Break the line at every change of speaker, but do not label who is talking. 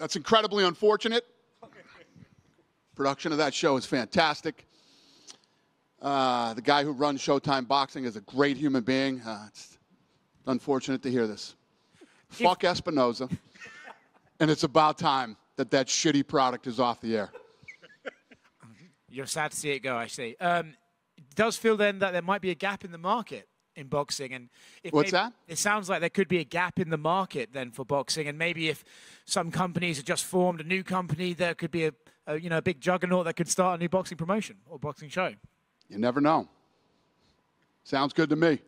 That's incredibly unfortunate. Production of that show is fantastic. Uh, the guy who runs Showtime Boxing is a great human being. Uh, it's unfortunate to hear this. Fuck Espinoza. and it's about time that that shitty product is off the air.
You're sad to see it go, actually. Um, it does feel then that there might be a gap in the market in boxing, and if
What's
maybe-
that?
It sounds like there could be a gap in the market then for boxing, and maybe if some companies have just formed a new company, there could be a, a you know a big juggernaut that could start a new boxing promotion or boxing show.
You never know. Sounds good to me.